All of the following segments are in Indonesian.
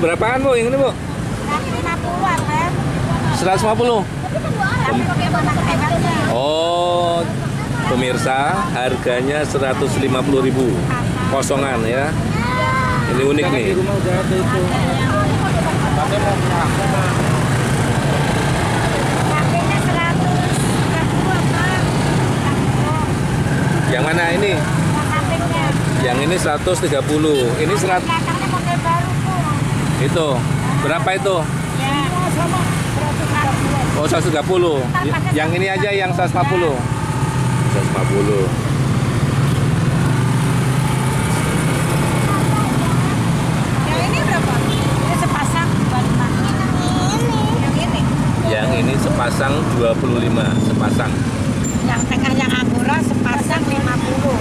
Berapaan Bu yang ini Bu? 150-an, 150. Oh, pemirsa, harganya 150.000. Kosongan ya. Ini unik nih. Yang mana ini? Yang ini 130. Ini 100 itu. Berapa itu? Ya. Sama. 150. Oh, 130. Yang ini aja yang 150. 150. Yang ini berapa? Ini sepasang 25. Yang ini. Yang ini sepasang 25, sepasang. Yang tengah yang angora sepasang 50.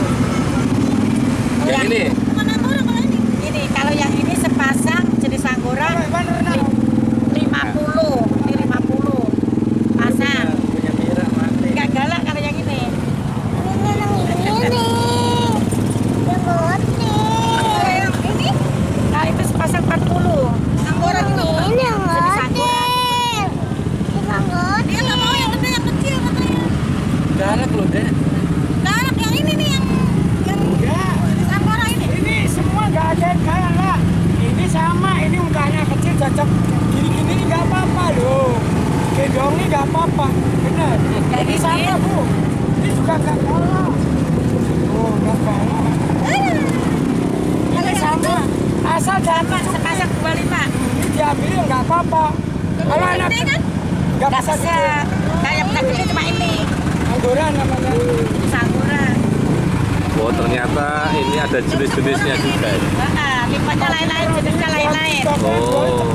Yang kalau ini. Yang ini sepasang jenis angora li- 50. Ini 50. Pasang. punya merah mati. Enggak galak kalau yang ini. Kalau yang ini nah itu sepasang 40. Angora juga bukan? Jenis angora. Dia nggak mau yang gede yang kecil katanya. Dek. Galak yang ini nih yang yang Enggak, angora ini. ini semua nggak ada yang galak. Ini sama, ini mukanya kecil cocok. Gini-gini ini nggak apa-apa loh. Gendong ini nggak apa-apa, benar. Kayak Ini sama bu, ini juga nggak galak. Oh, nggak galak. Ini sama, asal jangan sepasang 25. ini diambil nggak apa-apa. Kalau anak kan? nggak bisa bisa. Kayak punya gede cuma ini. Angguran namanya. Jenis angora. Oh, ternyata ini ada jenis-jenisnya juga. Nah, tipenya lain-lain, jenisnya lain-lain. Oh.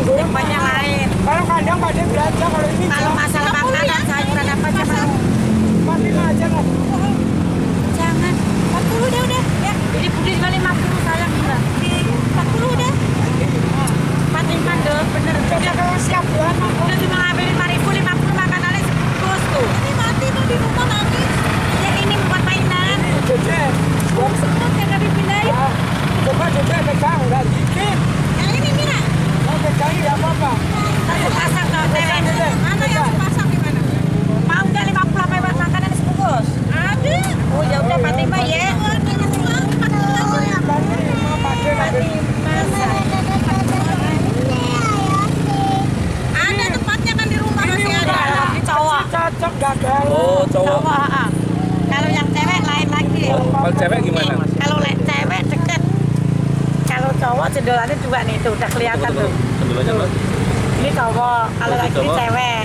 Tipenya lain. Kalau kadang pada belanja kalau ini Kalau masalah makanan, sayuran apa aja mau. empat lima aja lah. Jangan. 40 udah udah. Ya. Ini budi juga 50 sayang juga. 40 udah. 45 deh, bener. Jadi kalau siap bulan aku Udah cuma ngambil 5 ribu, 50 makanannya sebungkus tuh. Ini mati tuh di rumah mati. Ya ini buat mainan. Dede, Oh, semut yang nggak dipindahin. ya, coba Dede pegang, nggak dikit. Yang ini Mira. Mau pegang ya apa-apa. Satu pasang kalau cewek. Mana yang sepasang di mana? Mau nggak 50 apa buat makanan sebungkus? Ada. Oh ya udah Fatima ya. Tadi mau pakai lagi. Ada tempatnya kan di rumah masih ada. Ini cowok. Cocok gagal. Oh, cowok. Cowok. ah. Kalau yang cewek lain lagi. Oh, kalau cewek gimana? Kalau le- cewek deket. Kalau cowok jendolannya juga nih tuh udah kelihatan tuh. Keduanya Mas. Ini cowok. Kalau lagi ini cowok. cewek.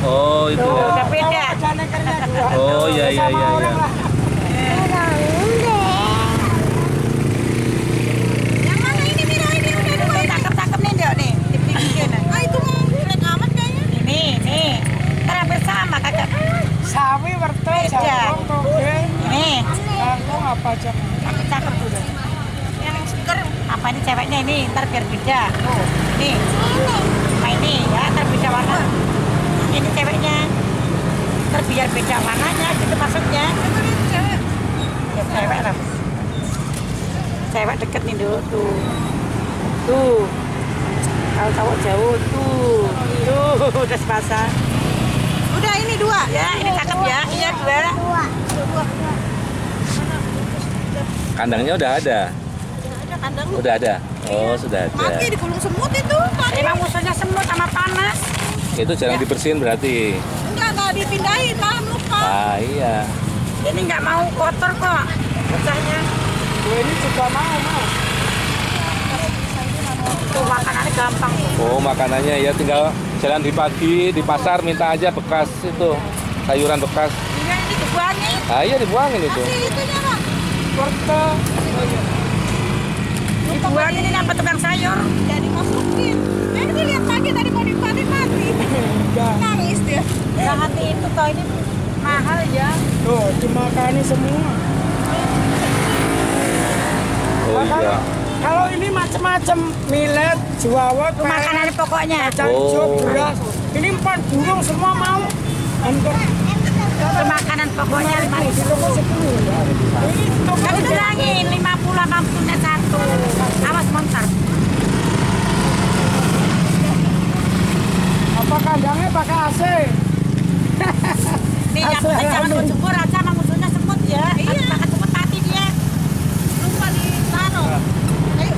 Oh, itu Tuh ya. udah beda. Oh, iya iya iya iya. lah. Yang mana ini Mira? Ini udah dua. Cakep-cakep nih Dok nih. Dibikin. Ah itu mau jelek amat kayaknya. Ini, nih. Ntar hampir sama kagak. Sawi, wortel, Beda. jagung, toge, Ini. Aja. Cakep-cakep tuh. Dok. Yang seger. Apa ini ceweknya ini? Ntar biar beda. Tuh. Nih. Nah ini ya, ntar beda warna. Ini ceweknya. Ntar biar beda warnanya gitu maksudnya. Ya cewek lah. Cewek deket nih dulu tuh. Tuh. Kalau cowok jauh tuh. Tuh udah sepasang. Udah ini dua. Ya ini cakep ya. Iya dua. Kandangnya udah ada. Ada kandang. Udah ada. Oh, sudah ada. Mati digulung semut itu. Emang musuhnya semut sama panas. Itu jarang dibersihin berarti. Enggak, enggak dipindahin, malam lupa. Ah, iya. Ini nggak mau kotor kok. Bocahnya. Gue ini juga mau, mau. Tuh makanannya gampang. Oh, makanannya ya tinggal jalan di pagi di pasar minta aja bekas itu sayuran bekas. Ini ini dibuangin. Ah, iya dibuangin itu. Si itunya mah. Wortel. Dibuangin ini apa tukang sayur. Jadi masukin. Eh, ini lihat pagi tadi mau dipanen mati. Enggak. Nangis dia. Yang hati itu toh ini mahal ya. Tuh, dimakani semua. Oh iya. Kalau ini macam-macam millet, juawet, Itu makanan pokoknya. hijau, Oh. beras. Ini empat burung semua mau. Hampir makanan pokoknya lima ribu ini 50 enam satu. Awas monster. Apa kandangnya pakai AC? Nih, AC kan jangan mau jemur aja mangusutnya semut ya. Iya. Pakai semut mati dia. Lupa di nah. Ayo.